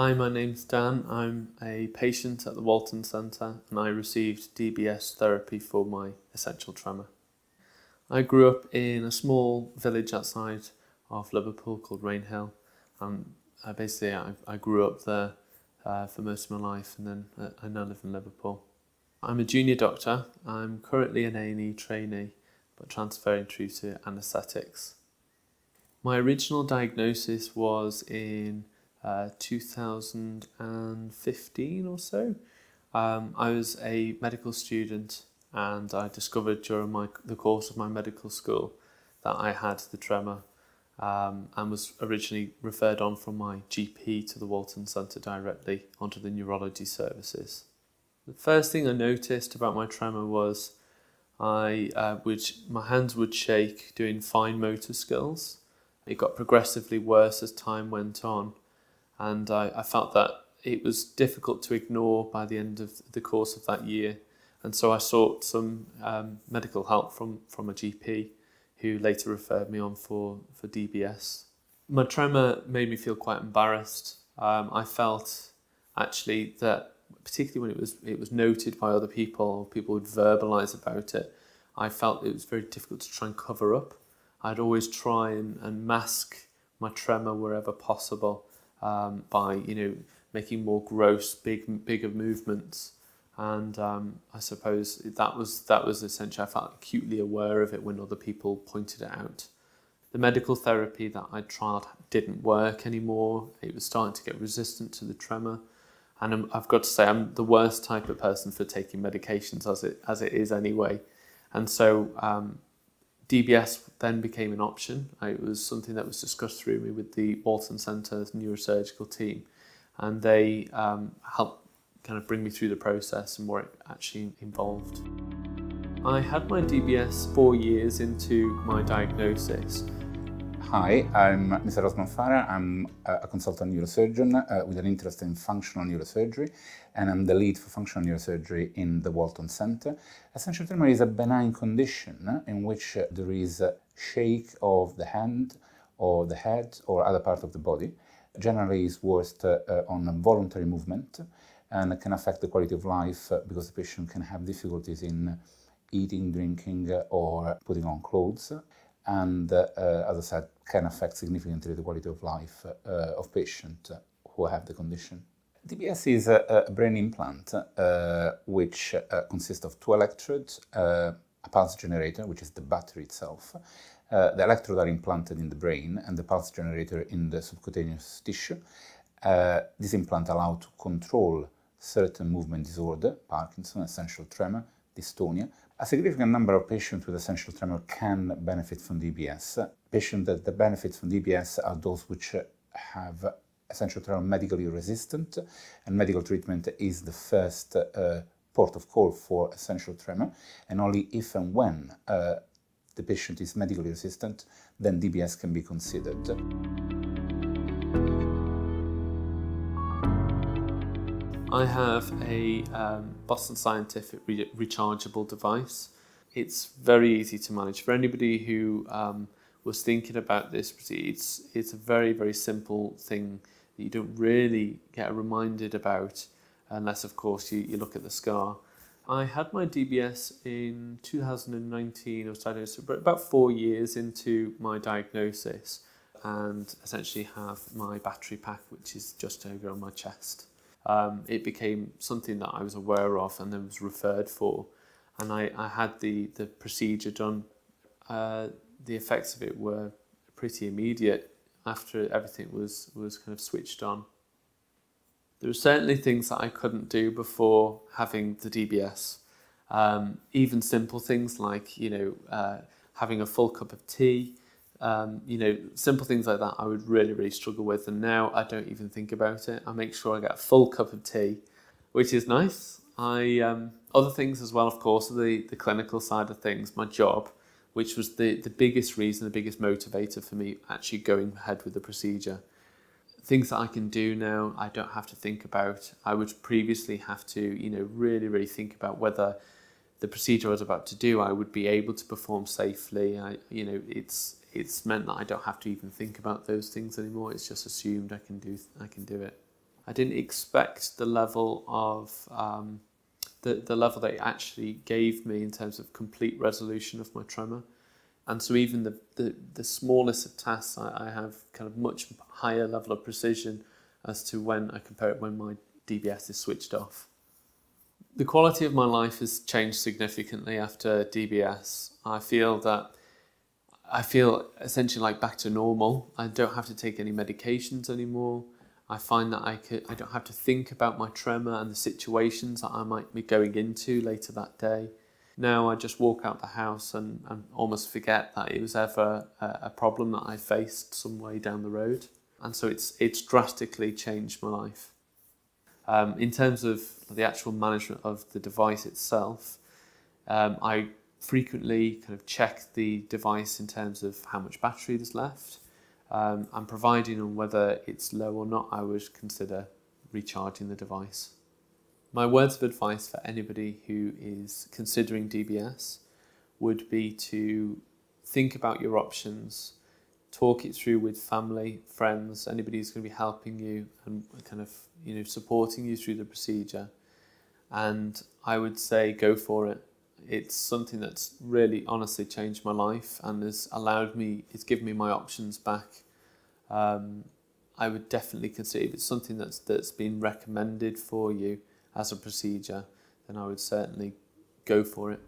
Hi, my name's Dan. I'm a patient at the Walton Centre and I received DBS therapy for my essential tremor. I grew up in a small village outside of Liverpool called Rainhill and I basically I, I grew up there uh, for most of my life and then uh, I now live in Liverpool. I'm a junior doctor. I'm currently an A&E trainee but transferring through to anaesthetics. My original diagnosis was in uh, 2015 or so. Um, I was a medical student and I discovered during my, the course of my medical school that I had the tremor um, and was originally referred on from my GP to the Walton Centre directly onto the neurology services. The first thing I noticed about my tremor was I uh, would, my hands would shake doing fine motor skills. It got progressively worse as time went on and I, I felt that it was difficult to ignore by the end of the course of that year. And so I sought some um, medical help from, from a GP who later referred me on for, for DBS. My tremor made me feel quite embarrassed. Um, I felt actually that, particularly when it was, it was noted by other people, people would verbalize about it, I felt it was very difficult to try and cover up. I'd always try and, and mask my tremor wherever possible um, by you know making more gross, big, bigger movements. And um, I suppose that was that was essentially I felt acutely aware of it when other people pointed it out. The medical therapy that I tried didn't work anymore. It was starting to get resistant to the tremor, and i have got to say I'm the worst type of person for taking medications as it as it is anyway. And so um, DBS then became an option. It was something that was discussed through me with the Walton Centre's neurosurgical team, and they um, helped kind of bring me through the process and what it actually involved. I had my DBS four years into my diagnosis, Hi, I'm Mr. Osman Farah. I'm a consultant neurosurgeon uh, with an interest in functional neurosurgery, and I'm the lead for functional neurosurgery in the Walton Center. Essential tremor is a benign condition in which uh, there is a shake of the hand or the head or other part of the body. Generally, is worst uh, on voluntary movement and can affect the quality of life uh, because the patient can have difficulties in eating, drinking, uh, or putting on clothes and uh, as I said, can affect significantly the quality of life uh, of patients who have the condition. DBS is a, a brain implant uh, which uh, consists of two electrodes, uh, a pulse generator, which is the battery itself. Uh, the electrodes are implanted in the brain and the pulse generator in the subcutaneous tissue. this implant allows to control certain movement disorder, Parkinson, essential tremor, dystonia, a significant number of patients with essential tremor can benefit from DBS. Patients that, that benefit from DBS are those which have essential tremor medically resistant, and medical treatment is the first uh, port of call for essential tremor, and only if and when uh, the patient is medically resistant, then DBS can be considered. I have a um, Boston Scientific re rechargeable device. It's very easy to manage. For anybody who um, was thinking about this, it's, it's a very, very simple thing that you don't really get reminded about unless, of course, you, you look at the scar. I had my DBS in 2019, I was diagnosed about four years into my diagnosis and essentially have my battery pack, which is just over on my chest um, it became something that I was aware of and then was referred for. And I, I had the, the procedure done. Uh, the effects of it were pretty immediate after everything was, was kind of switched on. There were certainly things that I couldn't do before having the DBS. Um, even simple things like, you know, uh, having a full cup of tea, um, you know, simple things like that I would really, really struggle with. And now I don't even think about it. I make sure I get a full cup of tea, which is nice. I um, Other things as well, of course, the, the clinical side of things, my job, which was the, the biggest reason, the biggest motivator for me actually going ahead with the procedure. Things that I can do now, I don't have to think about. I would previously have to, you know, really, really think about whether the procedure I was about to do, I would be able to perform safely. I, you know, it's it's meant that I don't have to even think about those things anymore. It's just assumed I can do I can do it. I didn't expect the level of um, the, the level that it actually gave me in terms of complete resolution of my tremor. And so even the, the, the smallest of tasks, I, I have kind of much higher level of precision as to when I compare it when my DBS is switched off. The quality of my life has changed significantly after DBS. I feel that I feel essentially like back to normal. I don't have to take any medications anymore. I find that I could I don't have to think about my tremor and the situations that I might be going into later that day. Now I just walk out the house and, and almost forget that it was ever a, a problem that I faced some way down the road. And so it's it's drastically changed my life. Um, in terms of the actual management of the device itself, um, I frequently kind of check the device in terms of how much battery there's left. Um, and providing on whether it's low or not, I would consider recharging the device. My words of advice for anybody who is considering DBS would be to think about your options, talk it through with family, friends, anybody who's going to be helping you and kind of you know supporting you through the procedure. And I would say go for it. It's something that's really honestly changed my life and has allowed me. It's given me my options back. Um, I would definitely consider if it's something that's that's been recommended for you as a procedure, then I would certainly go for it.